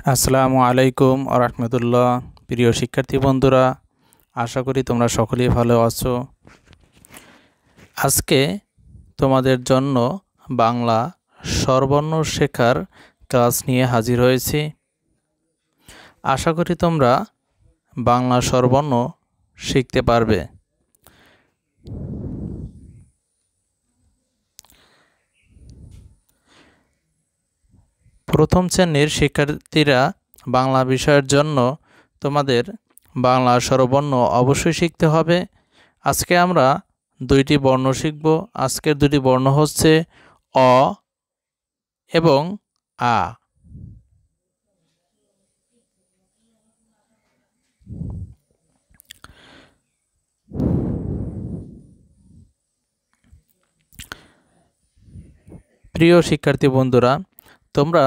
আসসালামু আলাইকুম রহমতুল্লাহ। প্রিয় শিক্ষার্থী বন্ধুরা, আশা করি তোমরা সকলেই ভালো আছো। আজকে তোমাদের জন্য বাংলা সর্বর্ণ শেখার ক্লাস নিয়ে হাজির হয়েছি। আশা করি তোমরা বাংলা সর্বর্ণ শিখতে পারবে। প্রথম শ্রেণির শিক্ষার্থীরা বাংলা বিষয়ের জন্য তোমাদের বাংলা স্বরবর্ণ অবশ্যই শিখতে হবে। আজকে আমরা দুইটি বর্ণ শিখব। আজকের দুটি বর্ণ হচ্ছে অ এবং আ। প্রিয় শিক্ষার্থী বন্ধুরা, তোমরা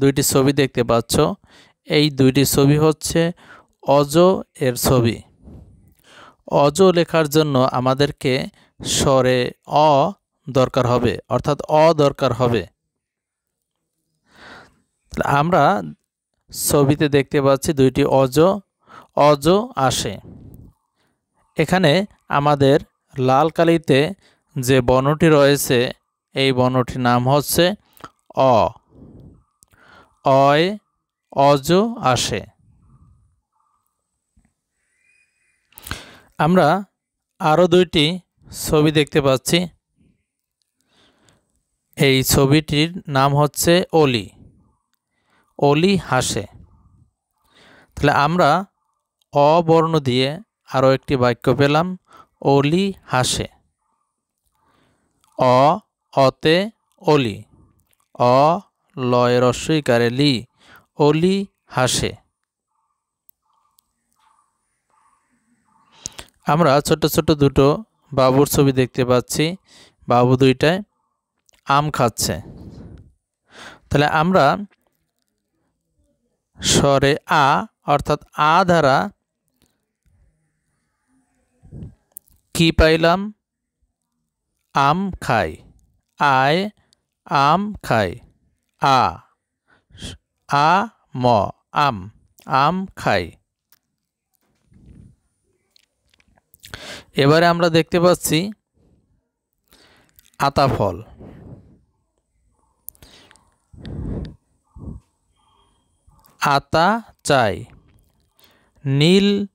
দুইটি ছবি দেখতে পাচ্ছ। এই দুইটি ছবি হচ্ছে অজ এর ছবি। অজ লেখার জন্য আমাদেরকে স্বরে অ দরকার হবে, অর্থাৎ অ দরকার হবে। আমরা ছবিতে দেখতে পাচ্ছি দুইটি অজ অজ আসে। এখানে আমাদের লাল কালিতে যে বর্ণটি রয়েছে, এই বর্ণটির নাম হচ্ছে অ। অয়, অজ আসে। আমরা আরও দুইটি ছবি দেখতে পাচ্ছি। এই ছবিটির নাম হচ্ছে অলি অলি হাসে। তাহলে আমরা অবর্ণ দিয়ে আরও একটি বাক্য পেলাম অলি হাসে। অ, অতে অলি অ লয় রস্বইকারে লি অলি হাসে। আমরা ছোট ছোট দুটো বাবুর ছবি দেখতে পাচ্ছি। বাবু দুইটায় আম খাচ্ছে। তাহলে আমরা স্বরে আ অর্থাৎ আ দ্বারা কি পাইলাম? আম খাই। আয়, আম খাই। আ আ, ম, আম আম খাই। এবারে আমরা দেখতে পাচ্ছি আতা ফল। আতা চাই। নীল,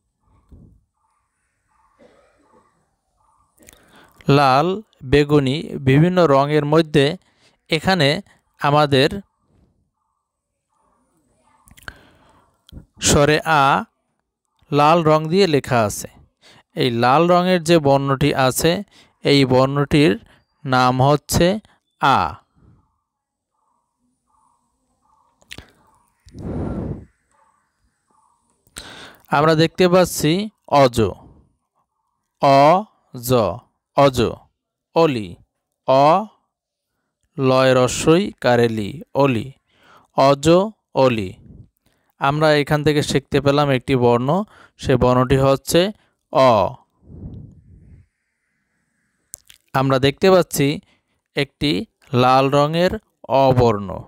লাল, বেগুনি বিভিন্ন রঙের মধ্যে এখানে আমাদের স্বরে আ লাল রং দিয়ে লেখা আছে। এই লাল রঙের যে বর্ণটি আছে, এই বর্ণটির নাম হচ্ছে আ। আমরা দেখতে পাচ্ছি অজ। অ অজ, অলি, অ লয় রস্যই কারেলি অলি, অজ অলি। আমরা এখান থেকে শিখতে পেলাম একটি বর্ণ, সে বর্ণটি হচ্ছে অ। আমরা দেখতে পাচ্ছি একটি লাল রঙের অবর্ণ।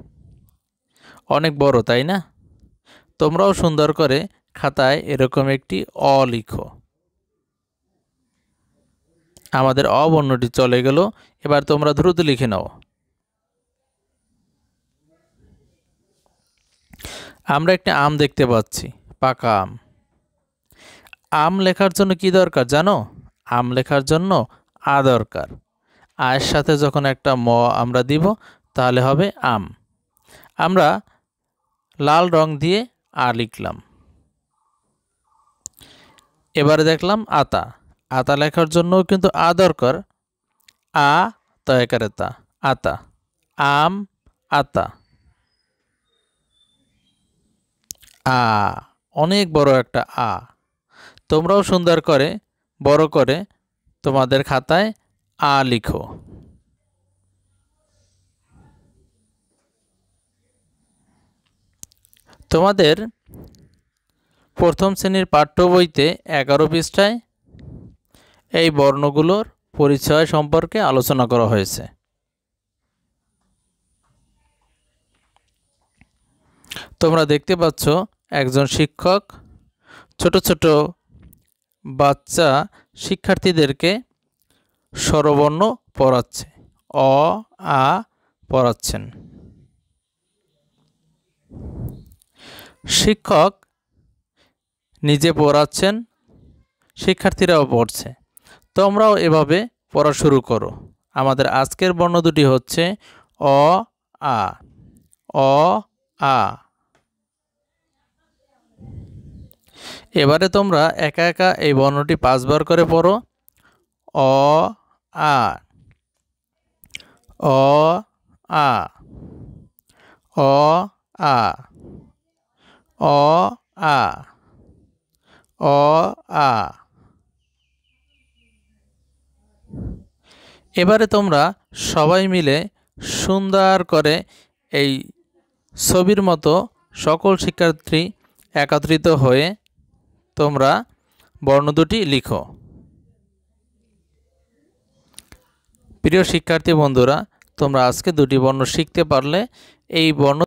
অনেক বড়, তাই না? তোমরাও সুন্দর করে খাতায় এরকম একটি অ লিখো। আমাদের অবর্ণটি চলে গেল, এবার তোমরা দ্রুত লিখে নাও। আমরা একটি আম দেখতে পাচ্ছি, পাকা আম। আম লেখার জন্য কি দরকার জানো? আম লেখার জন্য আ দরকার। আয়ের সাথে যখন একটা ম আমরা দিব, তাহলে হবে আম। আমরা লাল রং দিয়ে আ লিখলাম। এবারে দেখলাম আতা। আতা লেখার জন্যও কিন্তু আ দরকার। আ তয়কারে তা। আতা। আম, আতা। আ, অনেক বড় একটা আ। তোমরাও সুন্দর করে, বড় করে তোমাদের খাতায় আ লিখো। তোমাদের প্রথম শ্রেণির পাঠ্য বইতে এগারো পৃষ্ঠায় এই বর্ণগুলোর পরিচয় সম্পর্কে আলোচনা করা হয়েছে। তোমরা দেখতে পাচ্ছ একজন শিক্ষক, ছোট ছোট বাচ্চা শিক্ষার্থীদেরকে স্বরবর্ণ পড়াচ্ছে, অ, আ পড়াচ্ছেন। শিক্ষক নিজে পড়াচ্ছেন, শিক্ষার্থীরাও পড়ছে। তোমরাও এভাবে পড়া শুরু করো। আমাদের আজকের বর্ণ দুটি হচ্ছে অ, আ। অ, আ। এবারে তোমরা একা একা এই বর্ণটি পাঁচবার করে পড়ো। অ, আ। অ আ। অ আ। অ আ। অ, আ। এবারে তোমরা সবাই মিলে সুন্দর করে এই ছবির মতো সকল শিক্ষার্থী একত্রিত হয়ে তোমরা বর্ণ দুটি লিখো। প্রিয় শিক্ষার্থী বন্ধুরা, তোমরা আজকে দুটি বর্ণ শিখতে পারলে, এই বর্ণ